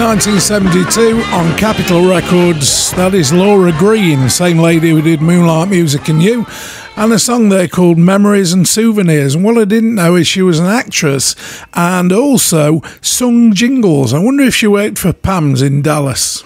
1972 on Capitol Records. That is Laura Greene, same lady who did Moonlight Music and You, and a song there called Memories and Souvenirs. And what I didn't know is she was an actress and also sung jingles. I wonder if she worked for PAMS in Dallas.